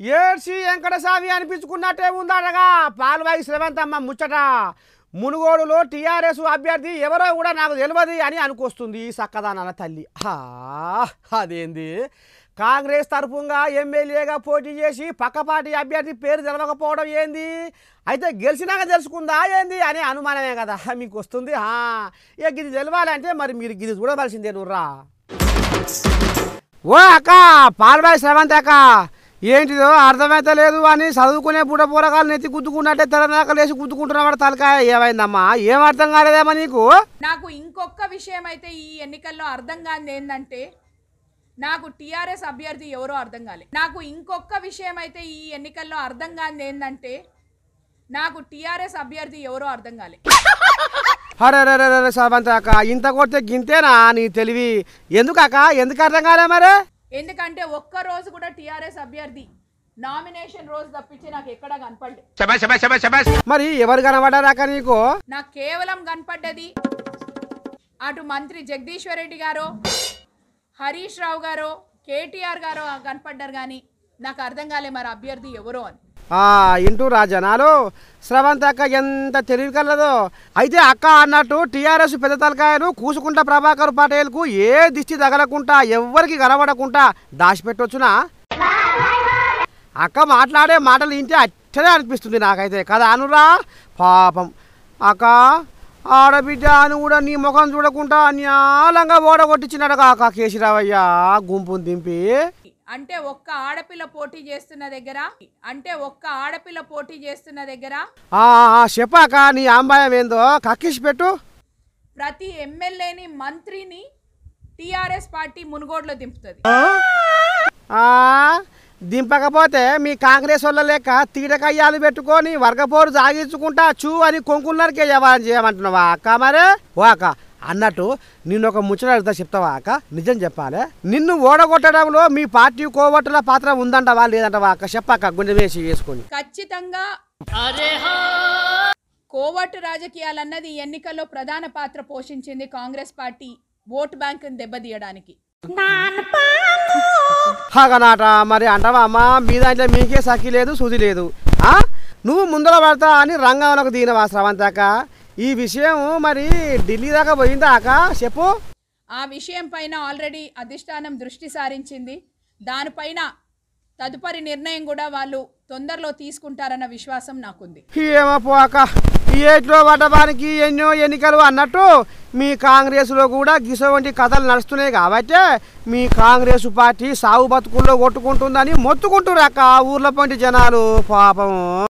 ఏడ్చి వెంకటస్వామి అనిపించుకున్నట్టే ఉందటగా. పాల్వాయి శ్రవంతమ్మ ముచ్చట. మునుగోడులో టీఆర్ఎస్ అభ్యర్థి ఎవరో కూడా నాకు తెలియదు అని అనుకొస్తుంది ఈ సక్కదానాల తల్లి. అదేంది? కాంగ్రెస్ తరఫుగా ఎమ్మెల్యేగా పోటీ చేసి పక్కపాటి అభ్యర్థి పేరు తెలవకపోవడం ఏంది? అయితే గెలిచినాక తెలుసుకుందా ఏంది అనే అనుమానమే కదా. మీకు వస్తుంది. హా, ఇక ఇది తెలవాలంటే మరి మీరు ఇది చూడవలసిందే నువ్వురా ఓ అక్క పాల్బాయి శ్రవంత్ అక్క ఏంటిదో అర్థమైతే లేదు అని చదువుకునే బుడ పూరకాలు నెత్తి గుద్దుకున్నట్టే తెలంగాణ లేచి గుద్దుకుంటున్నావాడు తలకాయ ఏమైందమ్మా? ఏం అర్థం కాలేదేమో నీకు? నాకు ఇంకొక విషయం అయితే ఈ ఎన్నికల్లో అర్థం కానిది ఏంటంటే నాకు టీఆర్ఎస్ అభ్యర్థి ఎవరో అర్థం కాలే. నాకు ఇంకొక విషయం అయితే ఈ ఎన్నికల్లో అర్థం కానిది ఏంటంటే నాకు టీఆర్ఎస్ అభ్యర్థి ఎవరో అర్థం కాలే. అరే రే రే రే శ్రవంత్ అక్క ఇంత కొడితే గింతేనా నీ తెలివి? ఎందుకు అక్క ఎందుకు అర్థం కాలే మరి? ఎందుకంటే ఒక్క రోజు కూడా టీఆర్ఎస్ అభ్యర్థి నామినేషన్ రోజు తప్పించి నాకు ఎక్కడా శబాష్ మరి ఎవరు కనబడ్డారాక నీకు? నాకు కేవలం కనపడ్డది అటు మంత్రి జగదీశ్వర్ రెడ్డి గారు హరీష్ రావు గారు కేటీఆర్ గారు కనపడ్డారు కానీ నాకు అర్థం కాలే మరి అభ్యర్థి ఎవరో అని. ఇంటూ రా జనాలు శ్రవంత్ అక్క ఎంత తెలివి కలదో. అయితే అక్క అన్నట్టు టీఆర్ఎస్ పెద్ద తలకాయను కూసుకుంటా ప్రభాకర్ పటేల్కు ఏ దిష్టి తగలకుండా ఎవ్వరికి కనబడకుండా దాచిపెట్టొచ్చునా? అక్క మాట్లాడే మాటలు ఇంటే అట్టనే అనిపిస్తుంది నాకైతే. కదా అనురా? పాపం. అక్క ఆడబిడ్డ అని కూడా నీ ముఖం చూడకుండా న్యాలంగా ఓడగొట్టించినాడు కాక కేసీరావయ్య గుంపును దింపి అంటే ఒక్క ఆడపిల్ల పోటీ చేస్తున్న దగ్గర? అంటే ఒక్క ఆడపిల్ల పోటీ చేస్తున్న దగ్గర? చెప్పాక నీ ఆంబాయం ఏందో? కక్కిసి పెట్టు. ప్రతి ఎమ్మెల్యేని మంత్రిని టీఆర్ఎస్ పార్టీ మునుగోడులో దింపుతుంది. ఆ, దింపకపోతే మీ కాంగ్రెస్ వాళ్ళ లెక్క తీటకయ్యాలు పెట్టుకొని వర్గపోరు జాగించుకుంటా చూ అని కొంకున్నరికే జవాన్ చేయమంటున్నావా అక్క మరే? ఓ అక్క. అన్నట్టు నిన్ను ఒక ముచ్చట అడుగుతా చెప్తావా అక్క? నిజం చెప్పాలి. నిన్ను ఓడగొట్టడంలో మీ పార్టీ కోవట్టుల పాత్ర ఉందంటవా లేదంటవా అక్క? చెప్పాక గుండె వేసి వేసుకొని ఖచ్చితంగా కోవట్టు రాజకీయాలన్నది ఈ ఎన్నికల్లో ప్రధాన పాత్ర పోషించింది కాంగ్రెస్ పార్టీ ఓటు బ్యాంకును దెబ్బతీయడానికి. హాగనాట మరి అంటావా అమ్మా మీ దాంట్లో మీకే సఖి లేదు సుది లేదు. ఆ? నువ్వు ముందర పడతా అని రంగంలోకి దిగినవా స్రవంతాక ఈ విషయం మరి ఢిల్లీ దాకా పోయిందా అక్క? చెప్పు. ఆ విషయం పైన ఆల్రెడీ అధిష్టానం దృష్టి సారించింది. దానిపైన తదుపరి నిర్ణయం కూడా వాళ్ళు తొందరలో తీసుకుంటారన్న విశ్వాసం నాకుంది. ఏమో పోక ఏట్లో పడ్డవానికి ఎన్నో ఎన్నికలు అన్నట్టు మీ కాంగ్రెస్లో కూడా గిస వంటి కథలు నడుస్తున్నాయి కాబట్టి మీ కాంగ్రెస్ పార్టీ సాగు బతుకుల్లో కొట్టుకుంటుందని మొత్తుకుంటున్నారు అక్క ఊర్లో పంటి జనాలు పాపం.